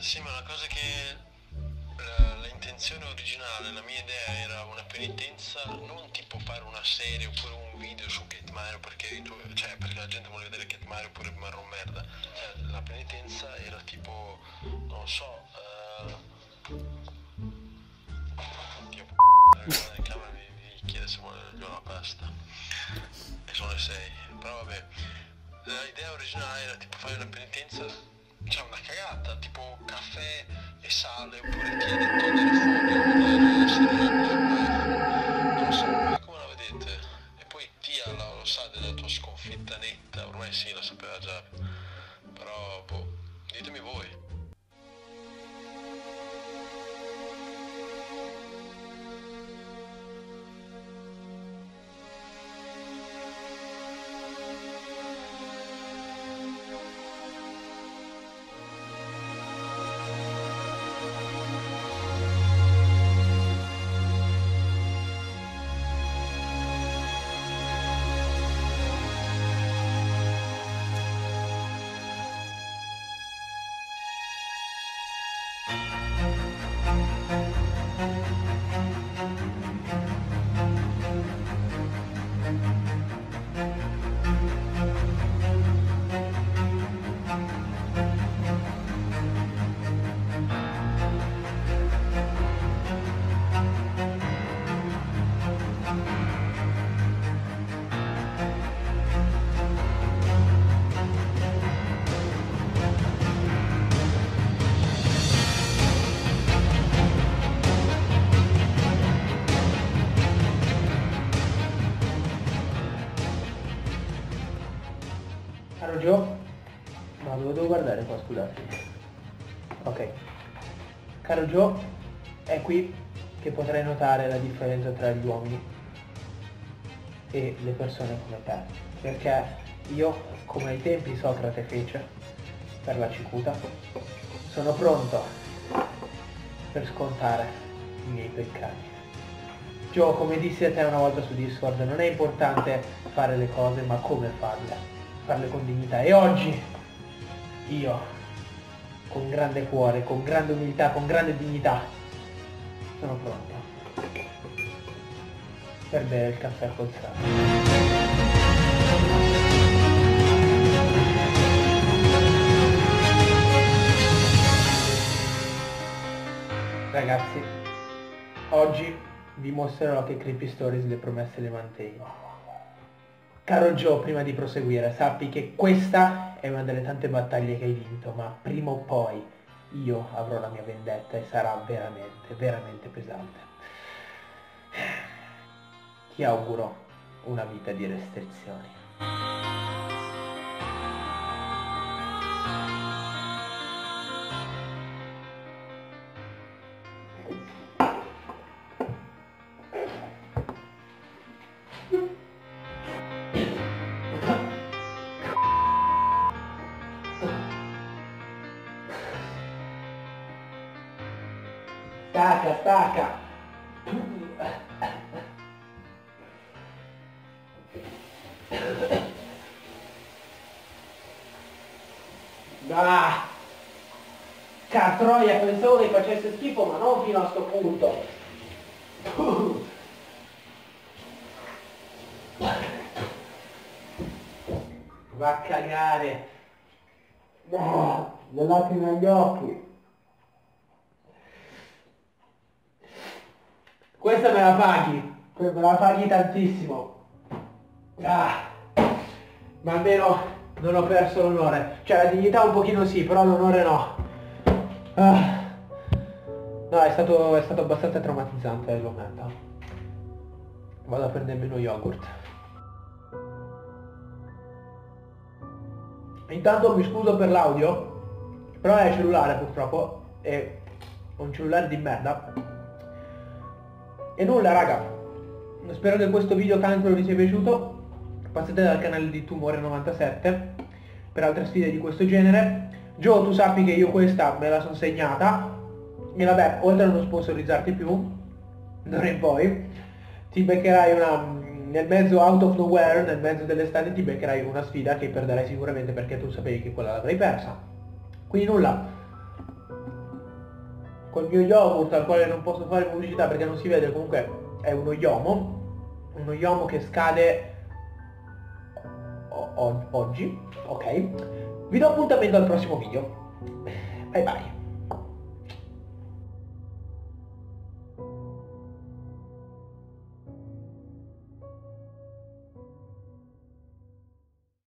Sì, ma la cosa che l'intenzione originale, la mia idea era una penitenza, non tipo fare una serie oppure un video su Kate Mario perché, cioè, perché la gente vuole vedere Kate Mario oppure Marron Merda. Cioè, la penitenza era tipo, non so, uh, Dio p***o, camera mi, mi chiede se vuole la pasta. E sono le 6, però vabbè. L'idea originale era tipo fare una penitenza c'è una cagata, tipo caffè e sale, oppure chiedi togliere fuoco, non so, come la vedete? E poi Tia lo sa della tua sconfitta netta, ormai sì, lo sapeva già, però boh, ditemi voi. Gio, no, dove devo guardare qua, scusate. Ok. Caro Gio, è qui che potrai notare la differenza tra gli uomini e le persone come te. Perché io, come ai tempi Socrate fece per la cicuta, sono pronto per scontare i miei peccati. Gio, come dissi a te una volta su Discord, non è importante fare le cose, ma come farle farle con dignità. E oggi io, con grande cuore, con grande umiltà, con grande dignità, sono pronto per bere il caffè col sale. Ragazzi, oggi vi mostrerò che Creepy Stories le promesse le mantengo. Caro Joe, prima di proseguire, sappi che questa è una delle tante battaglie che hai vinto, ma prima o poi io avrò la mia vendetta e sarà veramente, veramente pesante. Ti auguro una vita di restrizioni. Stacca, stacca. Ah! Catroia, pensavo che facesse schifo, ma non fino a sto punto. Va a cagare. Ah, le lacrime agli occhi. Questa me la paghi, me la paghi tantissimo. Ah, ma almeno non ho perso l'onore. Cioè la dignità un pochino sì, però l'onore no. Ah. No, è stato, è stato abbastanza traumatizzante il momento. Vado a prendermi uno yogurt. Intanto mi scuso per l'audio, però è cellulare purtroppo, è un cellulare di merda. E nulla raga, spero che questo video cancro vi sia piaciuto, passate dal canale di Tumore97 per altre sfide di questo genere. Joe tu sappi che io questa me la sono segnata e vabbè, oltre a non sponsorizzarti più, d'ora in poi, ti beccherai una, nel mezzo out of nowhere, nel mezzo dell'estate ti beccherai una sfida che perderai sicuramente perché tu sapevi che quella l'avrei persa. Quindi nulla, col mio yogurt al quale non posso fare pubblicità perché non si vede, comunque è uno Yomo, uno Yomo che scade oggi, ok? Vi do appuntamento al prossimo video. Bye bye.